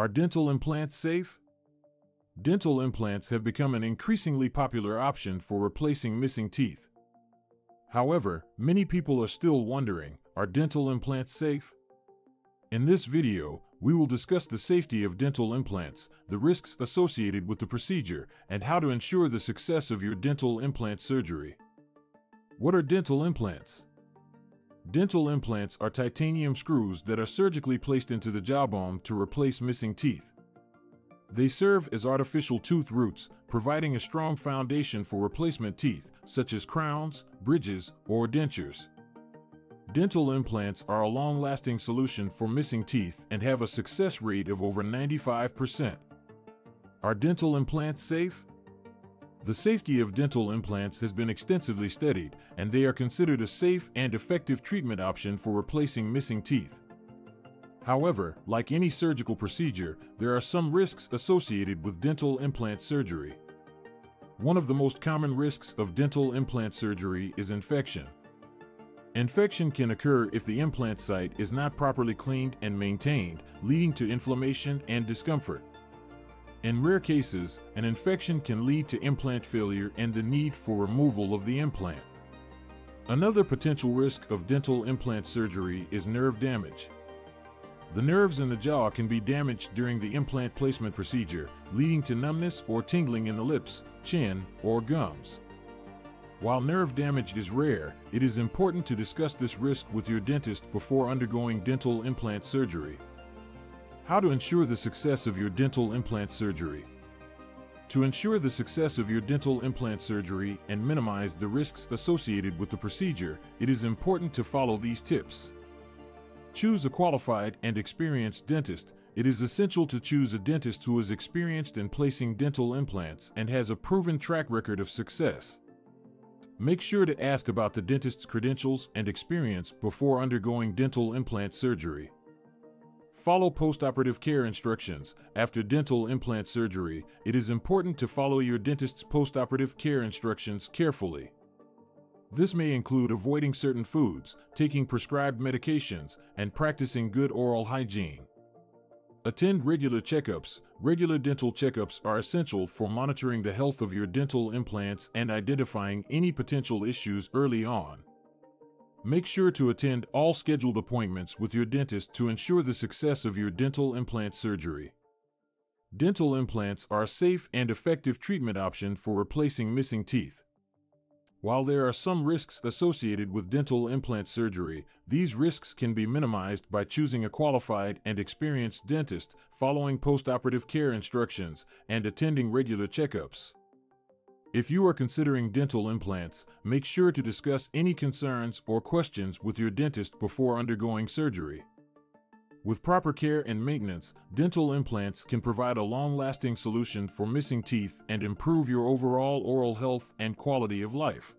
Are dental implants safe? Dental implants have become an increasingly popular option for replacing missing teeth. However, many people are still wondering, are dental implants safe? In this video, we will discuss the safety of dental implants, the risks associated with the procedure, and how to ensure the success of your dental implant surgery. What are dental implants? Dental implants are titanium screws that are surgically placed into the jawbone to replace missing teeth. They serve as artificial tooth roots, providing a strong foundation for replacement teeth, such as crowns, bridges, or dentures. Dental implants are a long lasting solution for missing teeth and have a success rate of over 95%. Are dental implants safe? The safety of dental implants has been extensively studied, and they are considered a safe and effective treatment option for replacing missing teeth. However, like any surgical procedure, there are some risks associated with dental implant surgery. One of the most common risks of dental implant surgery is infection. Infection can occur if the implant site is not properly cleaned and maintained, leading to inflammation and discomfort. In rare cases, an infection can lead to implant failure and the need for removal of the implant. Another potential risk of dental implant surgery is nerve damage. The nerves in the jaw can be damaged during the implant placement procedure, leading to numbness or tingling in the lips, chin, or gums. While nerve damage is rare, it is important to discuss this risk with your dentist before undergoing dental implant surgery. How to ensure the success of your dental implant surgery. To ensure the success of your dental implant surgery and minimize the risks associated with the procedure, it is important to follow these tips. Choose a qualified and experienced dentist. It is essential to choose a dentist who is experienced in placing dental implants and has a proven track record of success. Make sure to ask about the dentist's credentials and experience before undergoing dental implant surgery. Follow postoperative care instructions. After dental implant surgery, it is important to follow your dentist's postoperative care instructions carefully. This may include avoiding certain foods, taking prescribed medications, and practicing good oral hygiene. Attend regular checkups. Regular dental checkups are essential for monitoring the health of your dental implants and identifying any potential issues early on. Make sure to attend all scheduled appointments with your dentist to ensure the success of your dental implant surgery. Dental implants are a safe and effective treatment option for replacing missing teeth. While there are some risks associated with dental implant surgery, these risks can be minimized by choosing a qualified and experienced dentist, following postoperative care instructions, and attending regular checkups. If you are considering dental implants, make sure to discuss any concerns or questions with your dentist before undergoing surgery. With proper care and maintenance, dental implants can provide a long lasting solution for missing teeth and improve your overall oral health and quality of life.